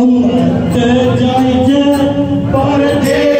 उम्र जाय जे परदेश